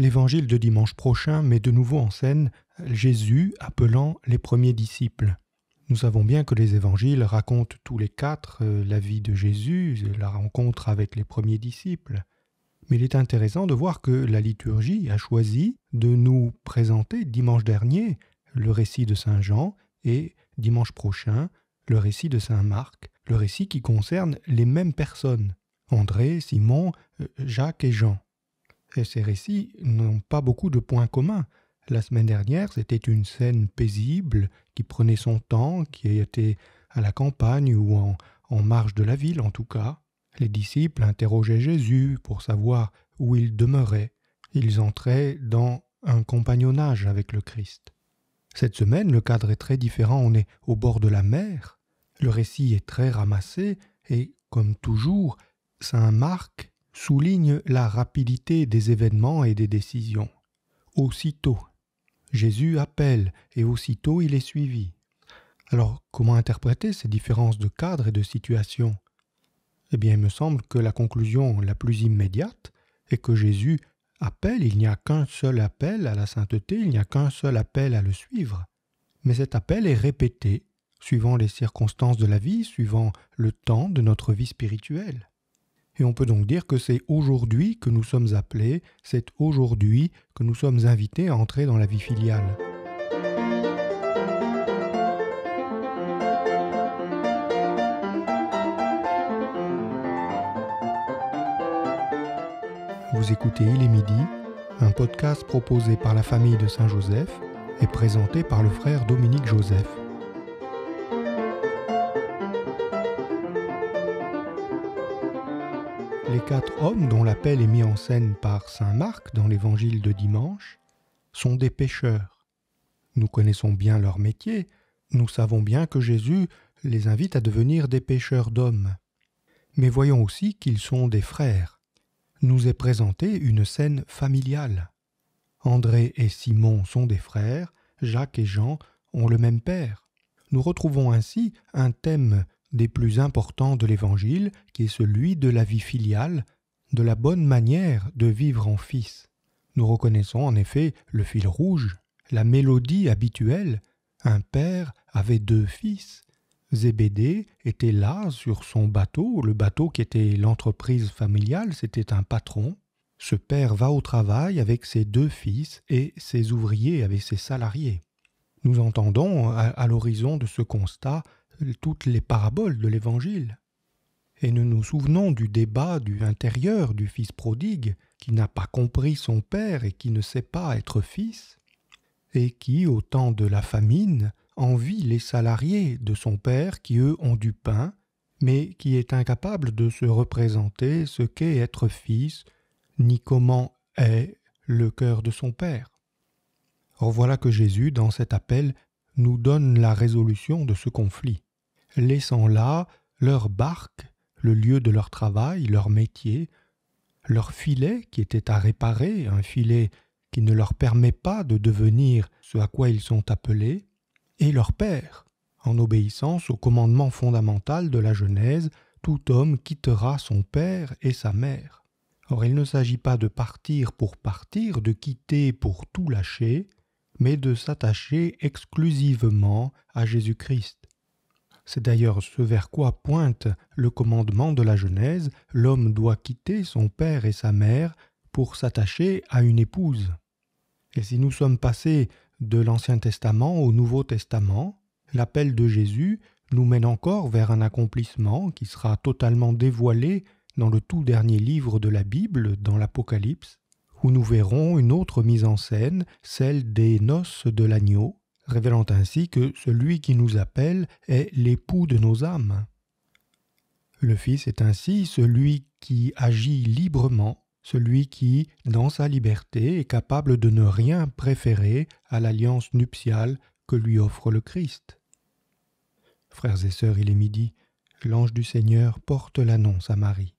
L'évangile de dimanche prochain met de nouveau en scène Jésus appelant les premiers disciples. Nous savons bien que les évangiles racontent tous les quatre euh, la vie de Jésus, la rencontre avec les premiers disciples. Mais il est intéressant de voir que la liturgie a choisi de nous présenter dimanche dernier le récit de Saint Jean et dimanche prochain le récit de Saint Marc, le récit qui concerne les mêmes personnes, André, Simon, euh, Jacques et Jean. Et ces récits n'ont pas beaucoup de points communs. La semaine dernière, c'était une scène paisible qui prenait son temps, qui était à la campagne ou en, en marge de la ville en tout cas. Les disciples interrogeaient Jésus pour savoir où il demeurait. Ils entraient dans un compagnonnage avec le Christ. Cette semaine, le cadre est très différent. On est au bord de la mer. Le récit est très ramassé et, comme toujours, Saint Marc souligne la rapidité des événements et des décisions. Aussitôt, Jésus appelle et aussitôt il est suivi. Alors, comment interpréter ces différences de cadre et de situation? Eh bien, il me semble que la conclusion la plus immédiate est que Jésus appelle, il n'y a qu'un seul appel à la sainteté, il n'y a qu'un seul appel à le suivre. Mais cet appel est répété, suivant les circonstances de la vie, suivant le temps de notre vie spirituelle. Et on peut donc dire que c'est aujourd'hui que nous sommes appelés, c'est aujourd'hui que nous sommes invités à entrer dans la vie filiale. Vous écoutez Il est midi, un podcast proposé par la famille de Saint-Joseph et présenté par le frère Dominique Joseph. Les quatre hommes dont l'appel est mis en scène par Saint Marc dans l'évangile de dimanche sont des pêcheurs. Nous connaissons bien leur métier, nous savons bien que Jésus les invite à devenir des pêcheurs d'hommes. Mais voyons aussi qu'ils sont des frères. Nous est présentée une scène familiale. André et Simon sont des frères, Jacques et Jean ont le même père. Nous retrouvons ainsi un thème des plus importants de l'Évangile, qui est celui de la vie filiale, de la bonne manière de vivre en fils. Nous reconnaissons en effet le fil rouge, la mélodie habituelle. Un père avait deux fils. Zébédée était là sur son bateau, le bateau qui était l'entreprise familiale, c'était un patron. Ce père va au travail avec ses deux fils et ses ouvriers avec ses salariés. Nous entendons à, l'horizon de ce constat toutes les paraboles de l'Évangile. Et nous nous souvenons du débat du intérieur du fils prodigue, qui n'a pas compris son père et qui ne sait pas être fils, et qui, au temps de la famine, envie les salariés de son père qui, eux, ont du pain, mais qui est incapable de se représenter ce qu'est être fils, ni comment est le cœur de son père. Or voilà que Jésus, dans cet appel, nous donne la résolution de ce conflit laissant là leur barque, le lieu de leur travail, leur métier, leur filet qui était à réparer, un filet qui ne leur permet pas de devenir ce à quoi ils sont appelés, et leur Père, en obéissance au commandement fondamental de la Genèse, tout homme quittera son père et sa mère. Or il ne s'agit pas de partir pour partir, de quitter pour tout lâcher, mais de s'attacher exclusivement à Jésus-Christ. C'est d'ailleurs ce vers quoi pointe le commandement de la Genèse, l'homme doit quitter son père et sa mère pour s'attacher à une épouse. Et si nous sommes passés de l'Ancien Testament au Nouveau Testament, l'appel de Jésus nous mène encore vers un accomplissement qui sera totalement dévoilé dans le tout dernier livre de la Bible, dans l'Apocalypse, où nous verrons une autre mise en scène, celle des noces de l'agneau, révélant ainsi que celui qui nous appelle est l'époux de nos âmes. Le Fils est ainsi celui qui agit librement, celui qui, dans sa liberté, est capable de ne rien préférer à l'alliance nuptiale que lui offre le Christ. Frères et sœurs, il est midi, l'ange du Seigneur porte l'annonce à Marie.